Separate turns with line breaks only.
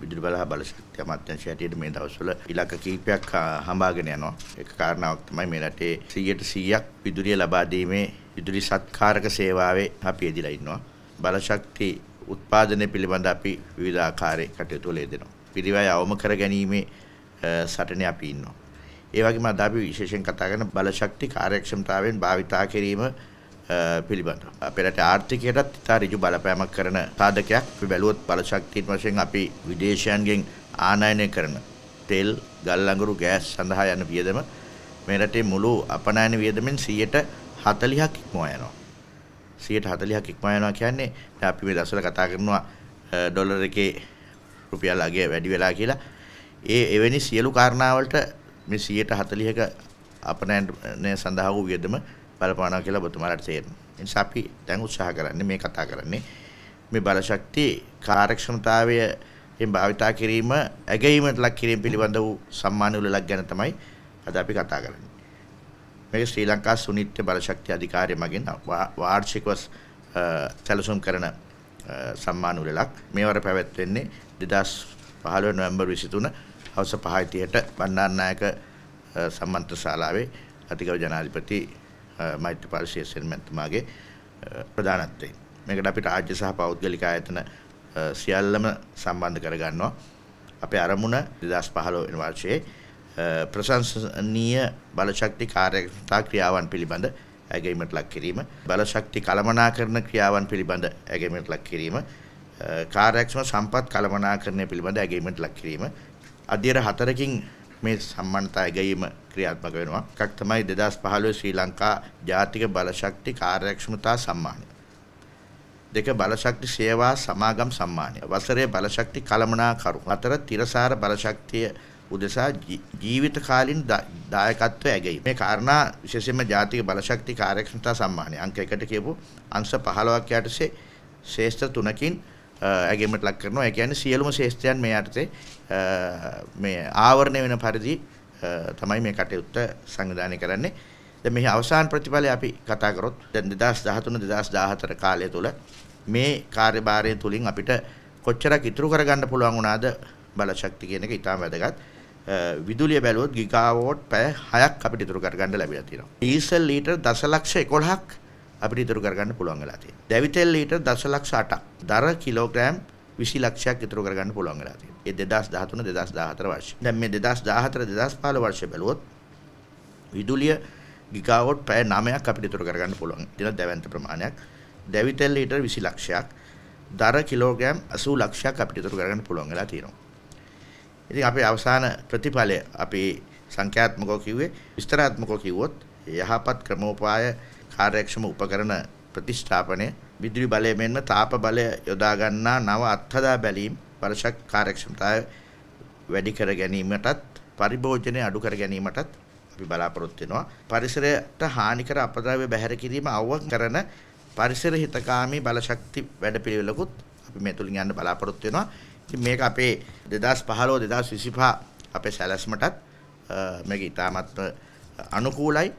විදුලි බල හා බලශක්ති අමාත්‍යාංශය හැටියට මේ දවස්වල ඉලක්ක කීපයක් හඹාගෙන යනවා. ඒක කාරණාවක් තමයි මේ රටේ 100%ක් විදුලිය ලබා දීමේ විදුලි සත්කාරක සේවාවේ අපි යෙදিলা ඉන්නවා. බලශක්ති උත්පාදනය පිළිබඳ අපි විවිධ ආකාරයේ කටයුතු වල යෙදෙනවා. පිරිවැය අවම කර ගැනීමේ සටනේ අපි ඉන්නවා. ඒ වගේම අද අපි විශේෂයෙන් කතා කරන බලශක්ති කාර්යක්ෂමතාවයෙන් භාවිතා කිරීම පිළිබඳව. අපේ රටේ ආර්ථිකයටත් ඉතා ඍජු බලපෑමක් කරන සාධකයක් අපි බැලුවොත් බලශක්තිය වශයෙන් අපි විදේශයන්ගෙන් ආනයනය කරන තෙල්, ගල් අඟුරු, ගෑස් සඳහා යන වියදම මේ රටේ මුළු අපනයන වියදමෙන් 40ක් ඉක්මවා යනවා. 140ක් ඉක්මවා යනවා කියන්නේ දැන් අපි මේ දවස්වල කතා කරනවා ඩොලර් එකේ රුපියල් අගය වැඩි වෙලා කියලා. ඒ එවැනි සියලු කාරණාවලට මේ 140ක අපනයනය සඳහා වූ වියදම බලපානවා කියලා ඔබතුමාලාට තේරෙනවා. ඒ නිසා අපි දැන් උත්සාහ කරන්නේ මේ කතා කරන්නේ මේ බලශක්ති කාර්යක්ෂමතාවයෙන් භාවිතා කිරීම ඇගීමට ලක් කිරීම පිළිබඳ වූ සම්මාන උළෙලක් ගැන තමයි අද අපි කතා කරන්නේ. මේක ශ්‍රී ලංකා සුනිත්‍ය බලශක්ති අධිකාරිය මගින් වාර්ෂිකව සැලසුම් කරන සම්මාන උළෙලක්. මේවර පැවැත්වෙන්නේ 2015 නොවැම්බර් 23 හවස 5:30ට බණ්ඩාරනායක සම්මන්ත්‍ර ශාලාවේ අතිගව ජනාධිපති මෛත්‍රීපාල ශේෂ්ත්‍රයන් මැතිතුමාගේ ප්‍රධානත්වයෙන්. මේකට අපි රාජ්‍ය සහ පෞද්ගලික ආයතන සියල්ලම සම්බන්ධ කරගන්නවා. අපේ අරමුණ 2015 වෙනි වර්ෂයේ ප්‍රශංසනීය බලශක්ති කාර්යක්ෂමතා ක්‍රියාවන් පිළිබඳ ඇගීමට ලක් කිරීම බලශක්ති කළමනාකරණ ක්‍රියාවන් පිළිබඳ ඇගීමට ලක් කිරීම කාර්යක්ෂම සම්පත් කළමනාකරණය පිළිබඳ ඇගීමට ලක් කිරීම අධ්‍යයන හතරකින් මේ සම්මන්තා ඇගීම ක්‍රියාත්මක වෙනවා. එකක් තමයි 2015 ශ්‍රී ලංකා ජාතික බලශක්ති කාර්යක්ෂමතා සම්මානය. දෙක බලශක්ති සේවා සමාගම් සම්මානය. වසරේ බලශක්ති කළමනාකරු. හතර තිරසාර බලශක්තිය උදෙසා ජීවිත කාලින් දායකත්වය ඇගීම. මේ කාරණා විශේෂයෙන්ම ජාතික බලශක්ති කාර්යක්ෂමතා සම්මානය අංක 1ට කියපු අංශ 15ක් යටතේ ශ්‍රේෂ්ඨ තුනකින් ඇගීමට ලක් කරනවා. ඒ කියන්නේ සියලුම ශ්‍රේෂ්ඨයන් මේ යටතේ මේ ආවරණය වෙන පරිදි තමයි මේ කටයුත්ත සංවිධානය කරන්නේ. දැන් මෙහි අවසාන ප්‍රතිඵලය අපි කතා කරොත් දැන් 2013 2014 කාලය තුල මේ කාර්යභාරය තුලින් අපිට කොච්චරක් ඉතුරු කරගන්න පුළුවන් වුණාද බලශක්ති කියන එක ඉතාම වැදගත්. විදුලිය බැලුවොත් ගිගාවෝට් පැය 6ක් අපිට ඉතුරු කරගන්න ලැබිලා තියෙනවා. ඩීසල් ලීටර් දශලක්ෂ 11ක් අපිට ඉතුරු කරගන්න පුළුවන් වෙලා තියෙනවා. දැවිතෙල් ලීටර් දශලක්ෂ 8ක්. දර කිලෝග්‍රෑම් 20 ලක්ෂයක් ඉතුරු කරගන්න පුළුවන් වෙලා තියෙනවා. ඒ 2013 2014 වර්ෂ. දැන් මේ 2014 2015 වර්ෂය බැලුවොත් විදුලිය ගිගාවෝට් පැය 9ක් අපිට ඉතුරු කරගන්න පුළුවන්. දින දැවැන්ත ප්‍රමාණයක්. දැවිතෙල් ලීටර් 20 ලක්ෂයක්. දර කිලෝග්‍රෑම් 80 ලක්ෂයක් අපිට ඉතුරු කරගන්න පුළුවන් වෙලා තියෙනවා. ඉතින් අපේ අවසාන ප්‍රතිඵලය අපි සංඛ්‍යාත්මකව කිව්වේ විස්තරාත්මකව කිව්වොත් යහපත් ක්‍රමෝපාය කාර්යක්ෂම උපකරණ ප්‍රතිස්ථාපනය විදුලි බලය මෙන්ම තාප බලය යොදා ගන්නා නව අත්හදා බැලීම් බලශක් කාර්යක්ෂමතාවය වැඩි කර ගැනීමටත් පරිභෝජනය අඩු කර ගැනීමටත් අපි බලාපොරොත්තු වෙනවා. පරිසරයට හානිකර අපද්‍රව්‍ය බැහැර කිරීම අවුව කරන පරිසර හිතකාමී බලශක්ති වැඩපිළිවෙලකුත් අපි මේ තුලින් යන්න බලාපොරොත්තු වෙනවා. ඉතින් මේක අපේ 2015 2025 අපේ සැලැස්මටත් මේක ඉතාමත් අනුකූලයි.